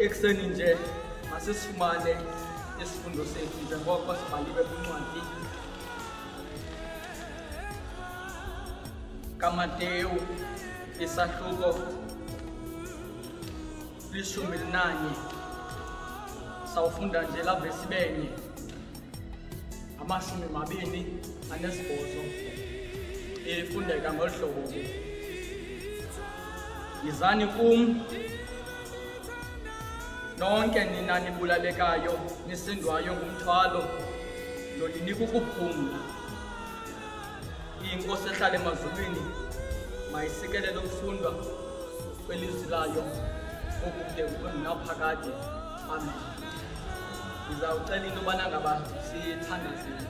ekuseni nje masisifumane isifundo sethu njengoko sibhaliwe kwincwadi kamateyu isahluko lishumi linanye sawufunda nje lavesi benye amashumi mabini anesibhozo ifundeka ngolu hlobo ke. Yizani kum. Nonke nina nibulalekayo nisindwayo ngumthwalo. Nolinika ukuphumla inkosi ehlala emazulwini mayisikelele ukufundwa kwelizwi layo okude naphakade amen. Ndizawucela into yobana ngaba siyithandazile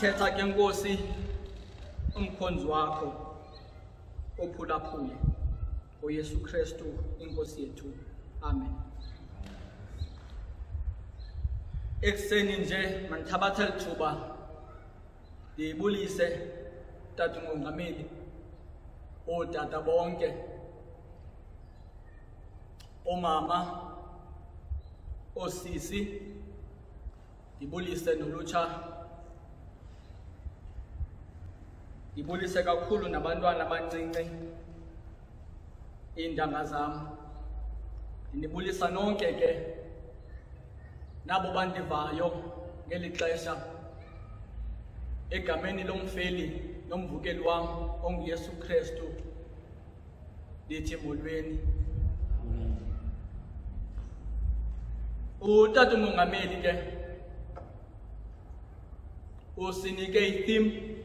thetha ke nkosi umkhonzi wakho ophulaphule uyesu kristu inkosi yethu amen. Ekuseni nje mandithabatha lithuba ndiyibulise tata umongameli ootata bonke. Oomama oosisi ndibulise nolutsha. Ndibulise kakhulu nabantwana abancinci. Iintanga zam. Ndinibulisa nonke ke nabo bandivayo ngeli xesha. Egameni lomfeli nomvukeli wam onguyesu kristu ndithi molweni utata umongameli ke usinike itheme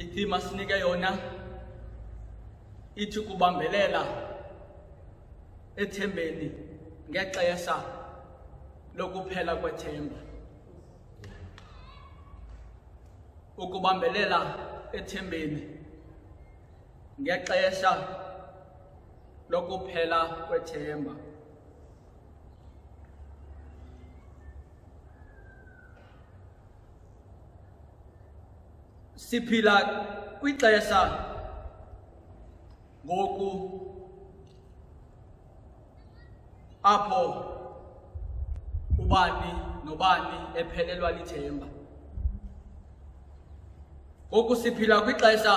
itheme asinike yona ithi kubambelela ethembeni ngexesha lokuphela kwethemba. Ukubambelela ethembeni ngexesha lokuphela kwethemba. Siphila kwixesha ngoku apho ubani nobani ephelelwa lithemba. Ngoku siphila kwixesha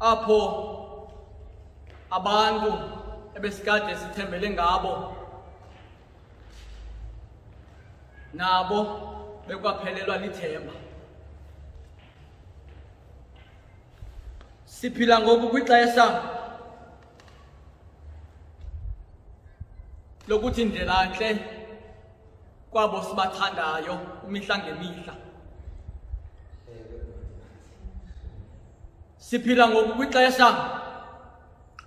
apho abantu ebesikade sithembele ngabo nabo bekwaphelelwa lithemba. Siphila ngoku kwixesha lokuthi ndlela ntle kwabo sibathandayo imihla ngemihla. Siphila ngoku kwixesha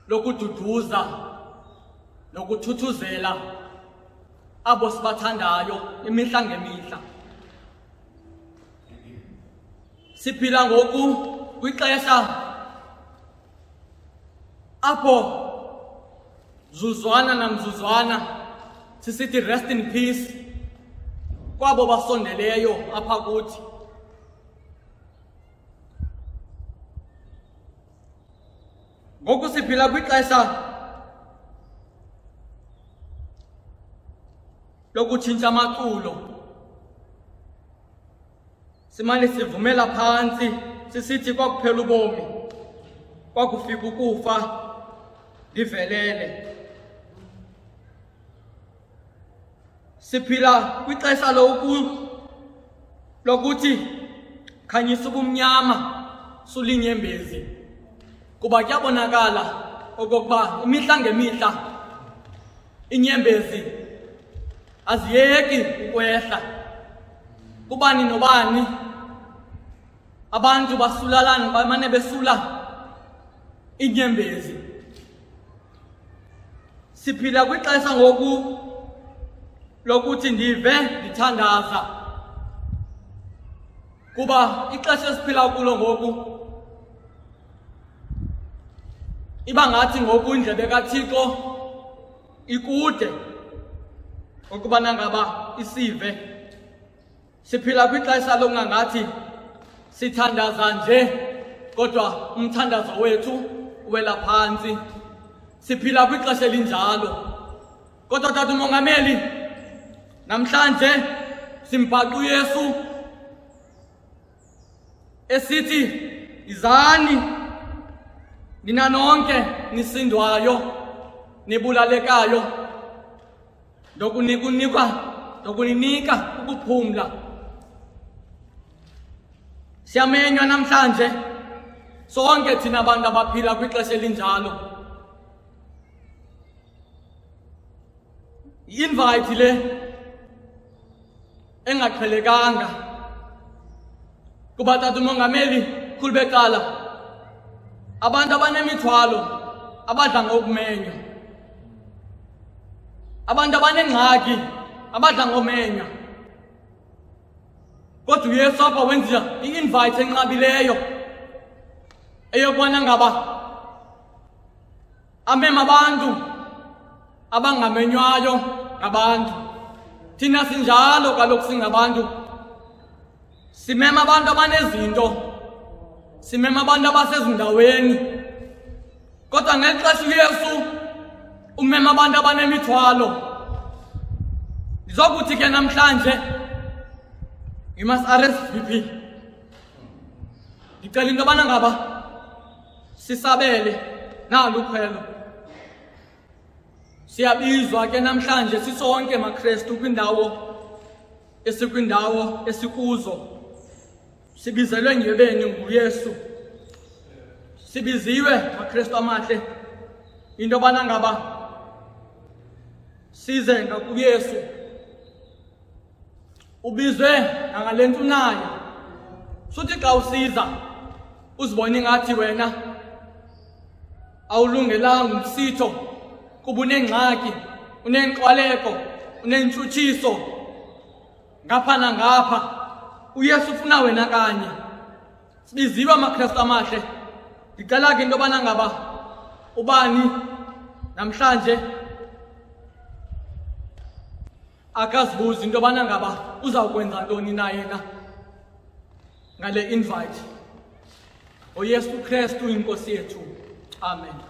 lokududuza nokuthuthuzela. Abo sibathandayo imihla ngemihla. Siphila ngoku kwixesha apho zuzwana namzuzwana sisithi rest in peace kwabo basondeleyo apha kuthi. Ngoku siphila kwixesha lokutshintsha amaculo simane sivumela phantsi sisithi kwakuphela ubomi kwakufika ukufa ndivelele siphila kwixesha loku lokuthi khanyisa ubumnyama sulinyembezi kuba kuyabonakala okokuba imihla ngemihla inyembezi aziyeki ukwehla. Kubani nobani? Abantu basulalana bamane besula inyembezi. Siphila kwixesha ngoku lokuthi ndive ndithandaza. Kuba ixesha esiphila kulo ngoku iba ngathi ngoku indlebe kathixo ikude. Ukubana ngaba isive siphila kwixesha lokungangathi sithandaza nje kodwa umthandazo wethu uwela phansi siphila kwixesha elinjalo. Kodwa tata umongameli namhlanje simbhaqa uyesu esithi izani nina nonke nisindwayo nibulalekayo. Ndokunikunikwa ndokuninika ukuphumla. Siyamenywa namhlanje. Sonke thina abantu abaphila kwixesha elinjalo. I-invite le engaqhelekanga. Kuba tata umongameli khulu becala abantu abanemithwalo abadla ngokumenywa. Abantu abanengxaki abadla ngomenywa kodwa uyesu apha wenza i-invite enqabileyo eyokubona ngaba amema abantu abangamenywayo ngabantu. Thina sinjalo kaloku singabantu. Simema abantu abanezinto simema abantu abasezindaweni. Kodwa ngeli xesha uyesu umema abantu abanemithwalo. Ndizokuthi ke namhlanje ngimas RSVP ngicela into yobana ngaba sisabele nalo ukhwelo. Siyabizwa ke namhlanje sisonke makrestu kwindawo esikwindawo esikuzo. Sibizelwe ngebeni nguyesu. Sibiziwe makrestu amahle. Into yobana ngaba size ngakuyesu ubizwe nangale nto unayo suthi xa usiza uzibone ingathi wena awulungelanga umsitho kuba unengxaki unenkwaleko unentshutshiso ngapha nangapha uyesu ufuna wena kanye. Sibiziwe amakrestu amahle. Ndicela ke into yobana ngaba ubani namhlanje akazibuzi into yobana ngaba uzawukwenza ntoni na yena ngale invite. Uyesu kristu inkosi yethu. Amen.